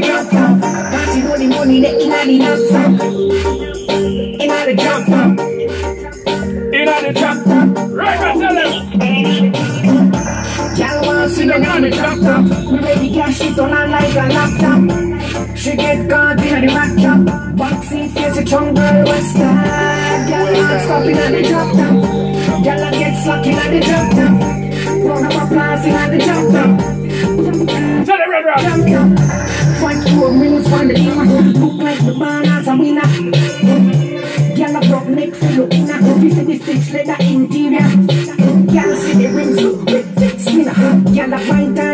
drop. Party money, money, the inna the laptop. Inna the drop top. Inna the drop top. Right, I tell them. Girl want see them on the drop top. We ready cash it on her like a laptop. She get caught in the back top. Face a strong girl? Girl want stop in the drop top. Girl get stuck in the drop top. Round of applause in the drop top. Tell them, Red Rat fight for minutes for the dinner. Look like the man as a winner. Girl a broke neck for your inner. Visit the sticks, leather interior. Girl see the rings with thick spinner. Girl a pint